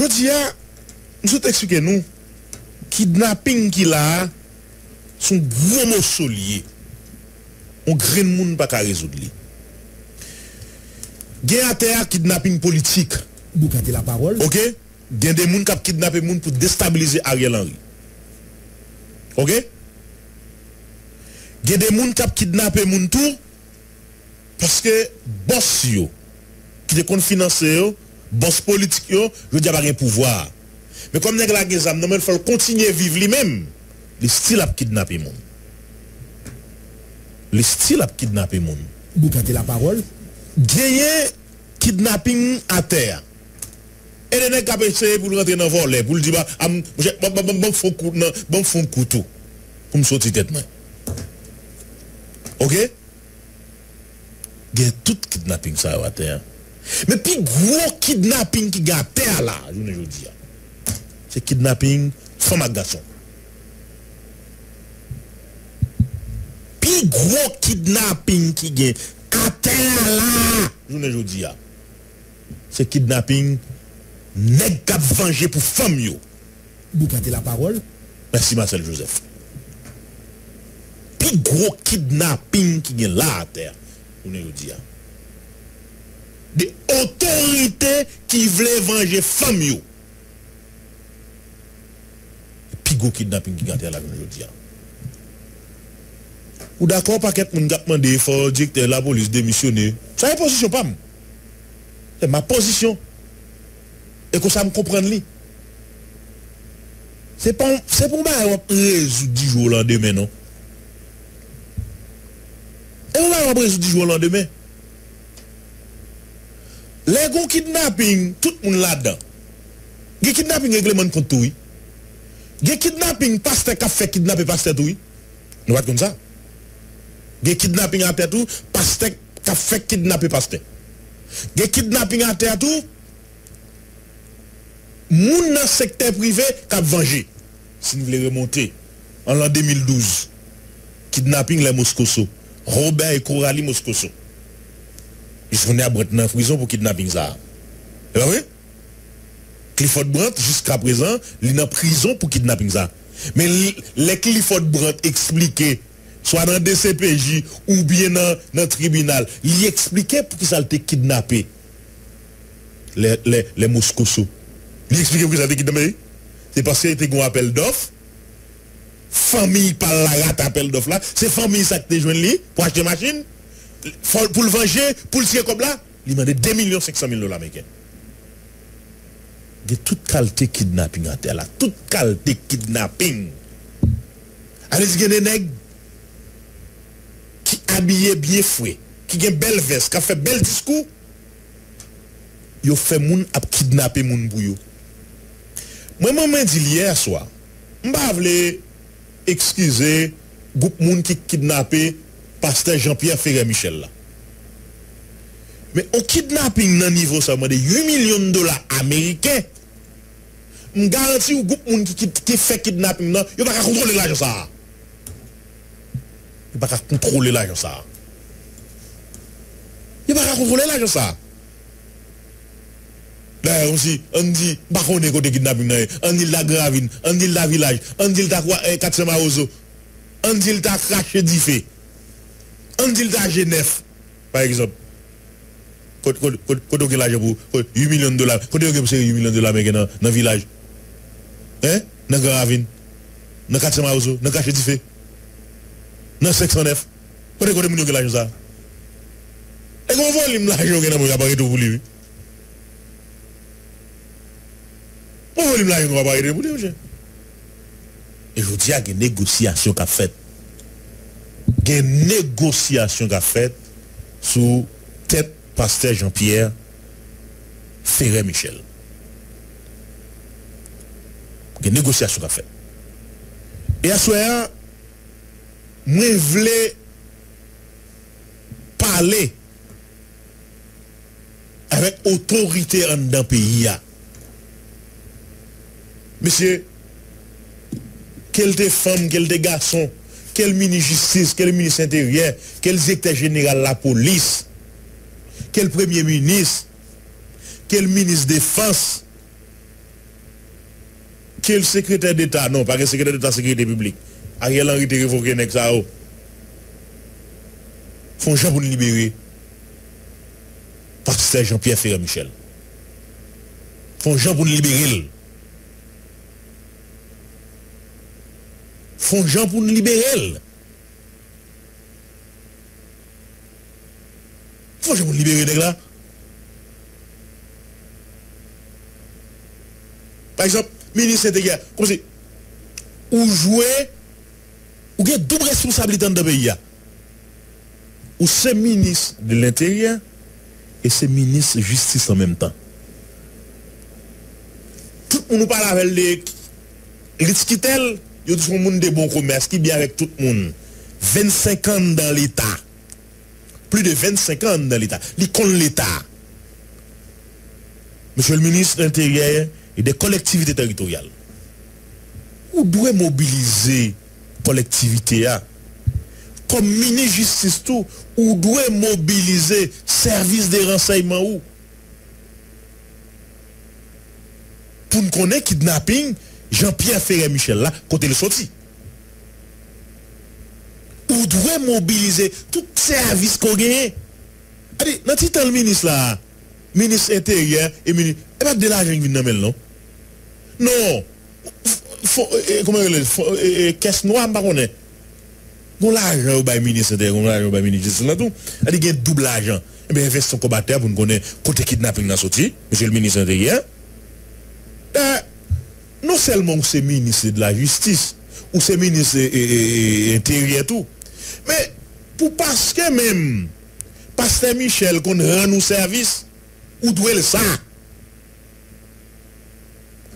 Jodi ya, nou sou te eksplike nou, kidnapping ki la, son gwo moso liye. On gren moun pa ka rezoud li. Gen a te a kidnapping politik. Bou kate la parol. Ok? Gen de moun kap kidnapping moun pou destabilize Ariel Henry. Ok? Gen de moun kap kidnapping moun tou, paske bors yo, ki de kon finanse yo, bos politik yo, yo diya bagen pouvoar. Me kom neg la gen zam, nan men fol kontinye vive li men, li stil ap kidnap e moun. Li stil ap kidnap e moun. Bou kante la parol? Genye kidnapping a ter. E de neg kap eseye pou l rentre nan volè, pou l di ba, ban fon koutou, pou m soti tet men. Ok? Genye tout kidnapping sa yo a ter. Mais puis gros kidnapping qui terre là, je ne dis C'est kidnapping femme à garçon. Puis gros kidnapping qui gagne à terre là, je ne dis C'est kidnapping nèg k'ap venger pour femme yo. Boukate la parole? Merci Marcel Joseph. Puis gros kidnapping qui est là à terre. On est dit. de otorite ki vle vange fam yo. Pigo kidnapping ki gante la koun yo diyan. Ou d'akon paket moun gapman de efor, dik te la polis demisyone, sa yon posisyon pam. Se ma posisyon. E kon sa m kompren li. Se pou mba yon prezou di jou lan demen non. E mba yon prezou di jou lan demen. Le gon kidnapping, tout moun la dan. Ge kidnapping regleman kontoui. Ge kidnapping, paste ka fe kidnape paste toui. Nou bat kon sa. Ge kidnapping ate atou, paste ka fe kidnape paste. Ge kidnapping ate atou, moun nan sekte prive kap vange. Si nou vle remonte, an lan 2012, kidnapping le Moskoso. Robert et Coralie Moscoso. Venus à Brent en prison pour kidnapping ça. Et bien oui? Clifford Brandt, jusqu'à présent, il est en prison pour kidnapping ça. Mais les Clifford Brandt expliquaient, soit dans DCPJ ou bien dans le tribunal, il expliquait pour qu'ils été kidnappé. Les, les, les Moscoso. Il explique pourquoi ça a été kidnappé. C'est parce qu'il était un appel d'offres. Famille par la rate appel d'offres là. C'est famille ça qui te joint pour acheter machine. Pour le venger, pour le tirer comme là. Il m'a dit 2 500 000 dollars américains. Il y a toute qualité kidnapping à terre là. Toute qualité kidnapping. Allez, il y a des nègres qui habillent bien fouet, qui ont une belle veste, qui ont fait bel discours. Ils ont fait moun à kidnapper moun pour yo. Moi, je dit hier soir, je ne excuser le groupe moun qui kidnappé pasteur Jean-Pierre Ferré-Michel là. Mais au kidnapping dans niveau ça, de 8 millions de dollars américains, je garantis au groupe moun qui, qui, fait kidnapping il ne pas contrôler l'argent ça. Ne pas contrôler l'argent ça. Ne pas contrôler l'argent ça. Là, on dit, on dit, bah, on est côté kidnapping, on dit la gravine, on dit la village, on dit la quoi, 400 maozo, on dit la craché d'Ifé, on dit Genève, par exemple. Côté on a l'argent pour 8 millions de dollars, côté on a 8 millions de dollars dans le village. Hein? Dans la gravine, dans 400 maozo, dans craché d'Ifé, dans 609. Côté on a l'argent ça. Et comment voit l'argent a pour pour lui? Là, on va parler de vous Et je vous dis, a une négociation qui a gen negosyasyon ka fet sou tet paste Jean-Pierre Ferre Michel. Gen negosyasyon ka fet. E aswaya, mwen vle pale avèk otorite an dan peyi ya. Mesye, kel de fam, kel de gason, quel des femmes, quel quel quel ministre intérieur, quel directeur général de la police, quel premier ministre, quel ministre défense, le secrétaire d'État, non, pas le secrétaire d'État sécurité publique. Ariel Henry te révoqué ça. oh? Font Jean pour libérer. Pasteur Jean-Pierre Ferrer Michel. Font Jean pour libérer. Font Jean pour nous libérer. Font pour nous libérer, là. Par exemple, ministre intérieur, comme c'est, ou jouer, ou a double responsabilité dans le pays. Ou c'est ministre de l'intérieur et c'est ministre de justice en même temps. Tout le monde nous parle avec les Ritskitel, ils sont monde de bon commerce qui bien avec tout le monde. 25 ans dans l'État. Plus de 25 ans dans l'État. Connaissent l'État. Monsieur le ministre de l'Intérieur et des collectivités territoriales. Vous devez mobiliser collectivité hein. comme ministre justice tout, ou doit mobiliser service de renseignement ou pour nous connaître kidnapping Jean-Pierre Ferré Michel là côté le sorti ou doit mobiliser tout service qu'on gagne Allez, dans titre le ministre là ministre intérieur et ministre et pas de l'argent qui vient non? Non eh, comment est caisse noire pas connaît Gon l'argent au bail ministre intérieur, l'argent au bail ministre là tout. Il y a double argent. Eh bien, investi son combattant pour nous connaître côté kidnapping dans sorti, monsieur le ministre intérieur. Non seulement c'est ministre de la justice, ou c'est ministre eh, eh, eh, intérieur tout, mais pour parce que même, pasteur Michel qu'on rend nous service, ou doit le ça?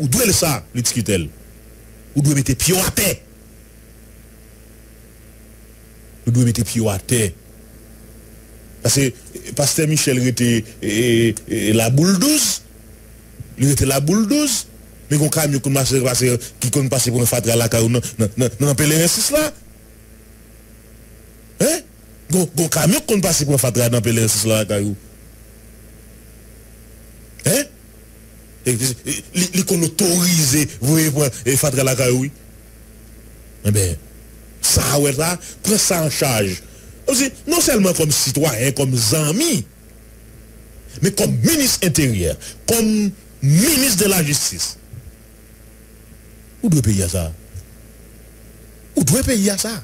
Ou doit le ça, le discutel? Ou doit mettre pied à terre? Ou doit mettre pied à terre? Parce que pasteur Michel était la boule douce, il était la boule douce, mais qu'on camion passer qui passer pour un fatra la caillou non non non pèlerin 6 là hein? Camion passer pour un fatra dans pèlerin 6 là la caillou hein? Qu'on un fatra la caillou oui. Eh ben ça ouais là prend ça en charge. Aussi non seulement comme citoyen comme ami mais comme ministre intérieur comme ministre de la justice Ou dwe payer ça? Ou dwe payer ça?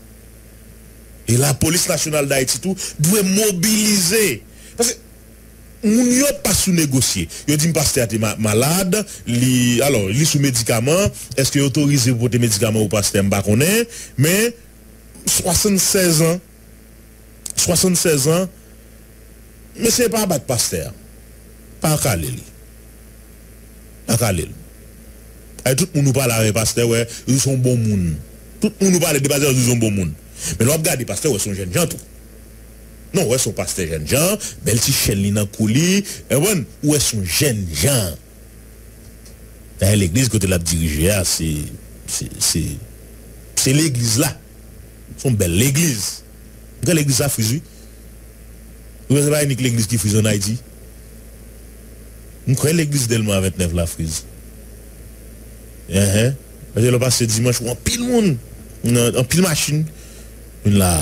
Et la police nationale d'Haïti tout Dwe mobiliser. Parce que Moun yo pas sous négocier. Yo di m'paste a te malade Alors, li sous médicament. Est-ce que autorisé pour te médicament ou paste m'ba konen. Mais 76 ans 76 ans Mais c'est pas bat paste Pas kalé li. Pas Et tout le monde nous parle avec pasteur, ouais, ils sont bons. Tout le monde nous parle de pasteur, ils sont bons moun. Mais l'on regarde les pasteurs, ouais, sont jeunes gens tout. Non, ouais, sont pasteurs jeunes gens, belle petite chaîne nan kouli, et bon, sont jeunes gens. Dans l'église côté la dirigée, c'est c'est c'est l'église là. Son belle l'église. Quand l'église a frisé, vous savez pas l'église qui frise en Haïti? Nous croyons l'église d'Elma 29 la frise. Ehe, mwen lò pase dimanche ou an pil moun, an pil machin, mwen la,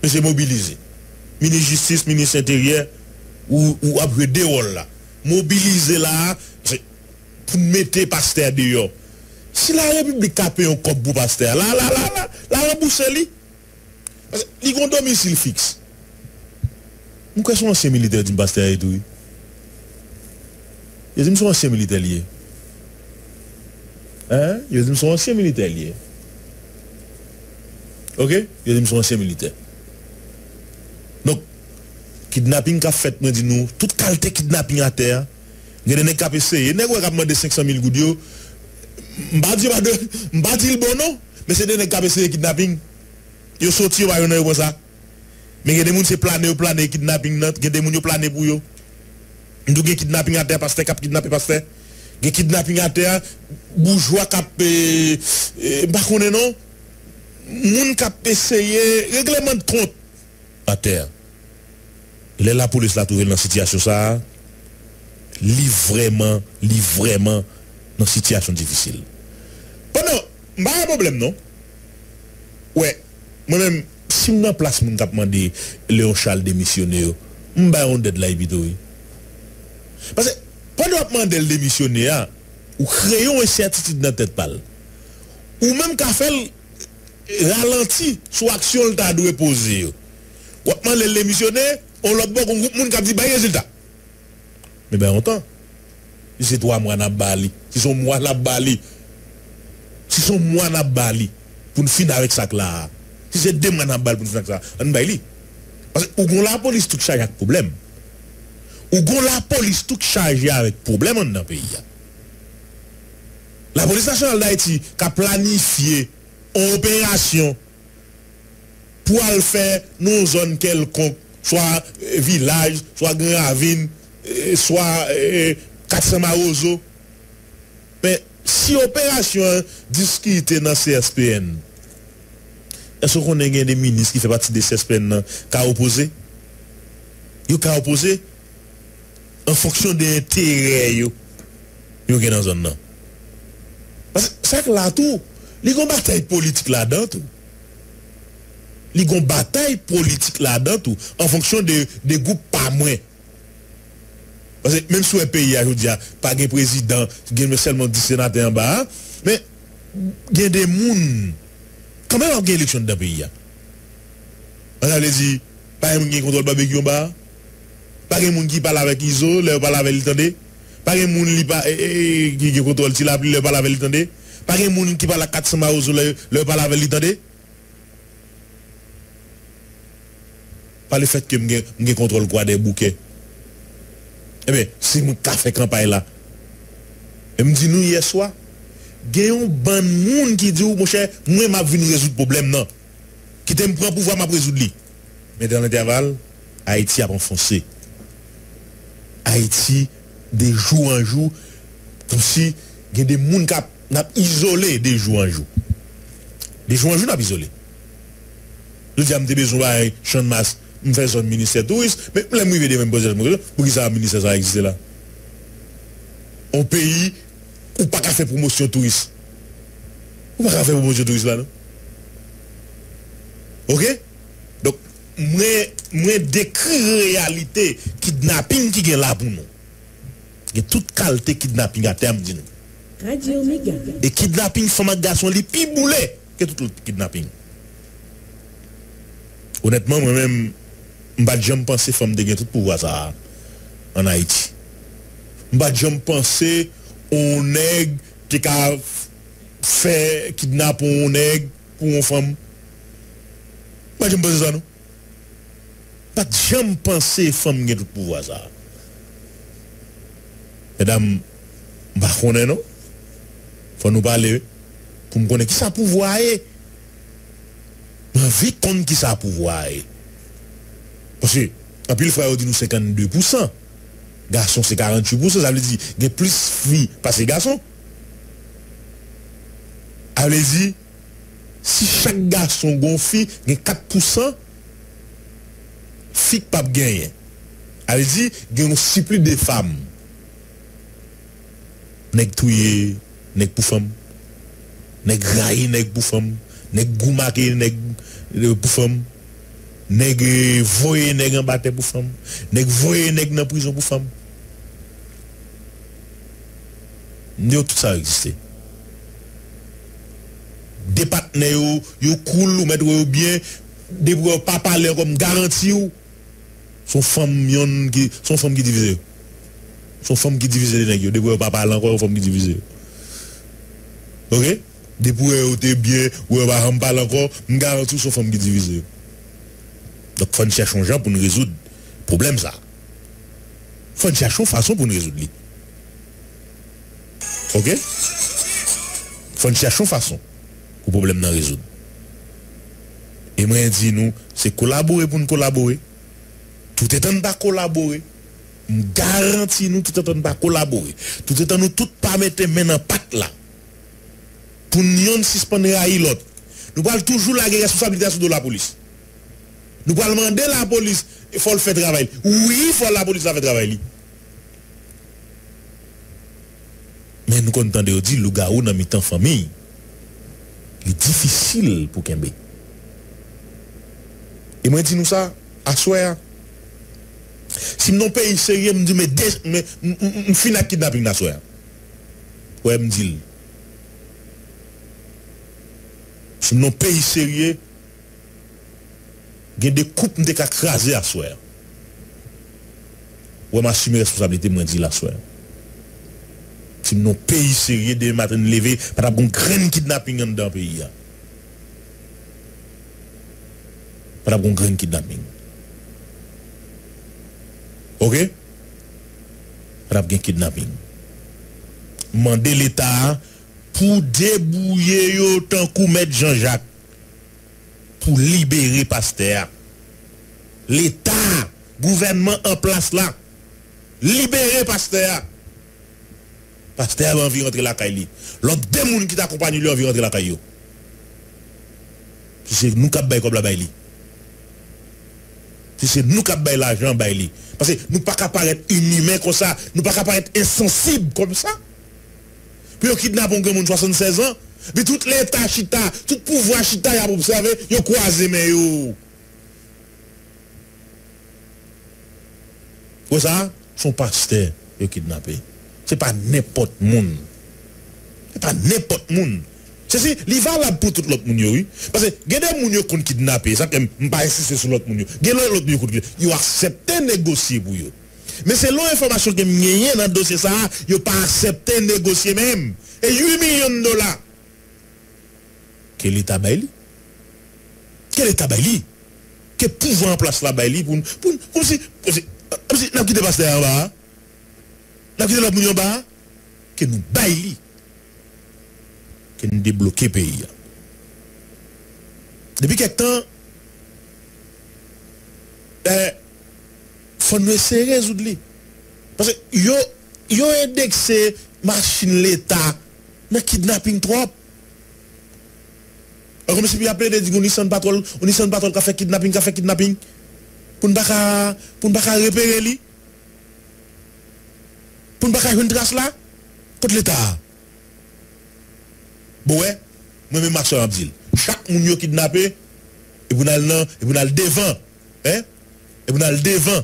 mwen se mobilize. Mini justice, mini s'intérieur, ou apre deol la. Mobilize la, pou mette paster deyo. Si la republik kape yon kop pou paster, la la la la, la rembouse li. Li kon domisil fix. Mwen kwen son ansyen militer di paster etou? Ye zi mwen son ansyen militer liye? Yo di m son ansyen militer liye. Ok? Yo di m son ansyen militer. Donk, kidnapping ka fet mwen di nou, tout kalte kidnapping a ter, gen ene kap eseye, ene wè kap mwen mwende 500.000 goud yo, mba di mba de, mba di l bono, men se dene kap eseye kidnapping. Yo soti yo bayon yo pou sa, Men gen de moun se plane yo plane kidnapping not, gen de moun yo plane pou yo. ndou gen kidnapping a ter, paste kap kidnapping paste. Kidnapping a terre, bourgeois kap, e, e, mba konen non, moun kap eseye, reglement de compte, a terre. Lè la police la touvel nan sityasyon sa, li vreman, li vreman nan sityasyon difisil. Pendant, mba yon problem non? Mwen mèm, si m nan plas moun kapman de Léon Charles demisyonè yo, mba yon yi bito pendant apman del demisyonè ya, ou kreyon e sertitid nan tèt pal, ou mèm ka fel ralenti sou aksyon lta dwe pose yo. Ou apman del demisyonè, on lot bo kon moun kap di baye zilta. Mè ben yon tan, si se to a mwana bali, si son mwana bali, si son mwana bali, pou nou fin avèk sak la, si se dem mwana bali pou nou fin avèk sak, an bay li. Pase, ou kon la polis tout chaje ak problem. Ou kon la polis tout ak problem an nan peyi ya. La polis nasyonal da eti ka planifiye an operasyon pou al fè nou zon kelkonk, swa vilaj, swa gravine, swa katsama ozo. Men, si operasyon diskite nan CSPN, eso konen gen de minis ki fè pati de CSPN nan, ka opose? Yo ka opose? An foksyon de entere yo, yo gen nan zon nan. Sak la tou, li gon batay politik la dan tou. Li gon batay politik la dan tou, an fonksyon de goup pa mwen. Pase, menm sou e peyi a joudia, pa gen prezident, gen me selman di senate an ba, men, gen de moun, kamen an gen eleksyon da peyi a. An ale di, pa gen moun gen kontrol babek yon ba, pa gen moun ki pala vek izo, le pala vek li tande, pa gen moun li pa, eh, eh, eh, e, e, ki gen kontrol ti la pli, le pala vek li tande, pa gen moun ki pala katsama ouzo, le, le pala vek li tande, pa le fet ke mgen, mgen kontrol kwa de bouke. Ebe, si moun ka fe kampay la, e mdi nou yeswa, gen yon ban moun ki di ou, oh, mwen chè, mwen map vini rezout problem nan, ki te mpren pouva map rezout li. Men dan l'interval, Haiti ap enfonse. Haiti de jou an jou kom si gen de moun kap nap izole de jou an jou. De jou an jou nap izole. Jou di am te bezou bay chan mas m fè son minister touis, men m lè mou yve de men bozel mou kèlè, pou ki sa minister sa eksiste la. An peyi ou pa ka fè promosyon touis. Ou pa ka fè promosyon touis la nou. Ok? mwen, mwen dekri realite kidnapping ki gen la pou nou. Gen tout kalte kidnapping a term di nou. E kidnapping foma gason li pi boule ke tout lout kidnapping. Honetman mwen mwen mba jom panse fom de gen tout pou wazar an Haiti. Mba jom panse on neg ki ka fe kidnap on neg pou on fom. Mba jom panse zanou. Nou. Mba jom panse fom gen tout pouwa sa. Edam, mba konen nou. Fon nou pale pou m konen ki sa pouwa e. Mwen vi kon ki sa pouwa e. Pwese, apil fwa yo di nou 52%. Gason se 48%. Sa vle di, gen plus fi pase gason. A vle di, si chak gason gon fi, gen 4%, fik pap genyen. Ale di, gen yon sipli de fam. Nèk touye, nèk pou fam. Nèk rayi, nèk pou fam. Nèk goumake, nèk e, pou fam. Nèk e, voye, nèk anbate pou fam. Nèk voye, nèk nan prison pou fam. Nè yo tout sa eksiste. Depat nè yo, yo koul ou mèdre yo byen, debou yo pa pale kom garanti yo. Son yon ki, son ki divize yo. Son fom ki divize de neg yo, de pou yo pa pale anko, son fom ki divize yo. Ok? De pou yo te bien, ou yo pa pale anko, m garanti yo son fom ki divize yo. Dok fon chachon jan pou nou rezoud problem sa. Fon chachon fason pou nou rezoud li. Ok? Fon chachon fason pou problem nan rezoud. E mwen di nou, se kolabore pou nou kolabore. tout etan ba kolabore, m garanti nou tout etan ba kolabore, tout etan nou tout pa mette men an pat la, pou nyon sispande a ilot, nou pal toujou la ge responsabilite sou do la polis. Nou pal mande la polis, fol fè travay li. Oui, fol la polis la fè travay li. Men nou kontande yo di, lou ga ou nan mi tan fami, li difisil pou kenbe. E mwen di nou sa, aswe a, Si m non peyi serye m di me des, m fina kidnapping na soya. Ouè m dil. Si m non peyi serye, gen de koup m de ka krasi a soya. Ouè m asumi responsabilite m dil a soya. Si m non peyi serye de maten leve, pata bon kren kidnapping an dan peyi ya. Pata bon kren kidnapping. Ok? De kidnapping. Mandez l'État pour débouiller autant que mettre Jean-Jacques pour libérer Pasteur. L'État, gouvernement en place là, libérer Pasteur. Pasteur a envie de rentrer la caille. L'autre personnes qui t'accompagnent lui envie de rentrer la caille. C'est nous qui avons comme la baille. C'est nous qui avons l'argent. Parce que nous ne pouvons pas paraître inhumains comme ça. Nous ne pouvons pas paraître insensibles comme ça. Puis on kidnappe un grand 76 ans. Puis tout l'état chita, tout pouvoir chita, y a observé, yo croisé mais yo. Quoi ça? Son pasteur, yo kidnappé. C'est pas n'importe monde. C'est pas n'importe monde. C'est si, il valable pour tout l'autre monde, oui. Parce que, il y a des gens qui ont kidnappé, ça, je ne pas insister sur l'autre monde. Il y a des gens qui ont kidnappé. Ils ont accepté de négocier pour eux. Mais c'est l'information que j'ai dans le dossier, ça, ils n'ont pas accepté de négocier même. Et 8 millions de dollars. Quel état baili Quel état baili Quel pouvoir en place la baili pour pour comme si si comme si n'a quitté pasteur en bas. N'a quitté l'autre en bas que nous baili débloquer pays. Depuis quelque temps euh, faut nous essayer de résoudre. Parce que yo yo indexé machine l'État dans kidnapping trop. Comme si vous appelez des Nissan Patrol, Nissan Patrol qui fait kidnapping, qui fait kidnapping. Pour ne pas repérer lui. Pour ne pas une trace là. Contre l'État. Bon ouais, moi-même Maxime Abdil. Chaque moun kidnappé, et vous n'allez et vous n'allez devant. Hein? Et vous n'allez devant.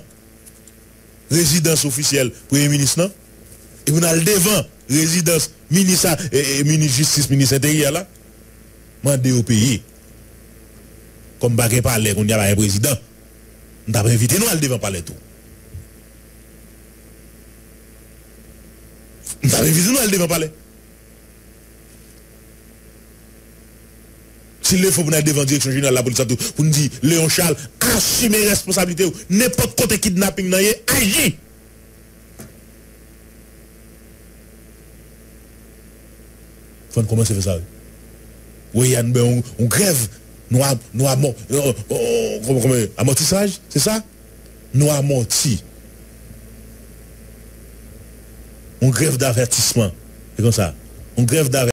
Résidence officielle, Premier ministre, non? Et vous n'allez devant. Résidence, ministre, et, ministre justice, ministre intérieur là. Mandez au pays. Comme baguette parler, on y a un président. On t'a invité nous à devant parler tout. On t'a invité nous à devant parler. S'il le faut pour nous devant direction générale la police, pour nous dire, Léon Charles, assumez responsabilité, n'importe côté kidnapping, agit. Faut commencer à faire ça? Oui, y a une, grève. Nous avons amortissage, c'est ça? Nous amorti. On grève d'avertissement. C'est comme ça. On grève d'avertissement.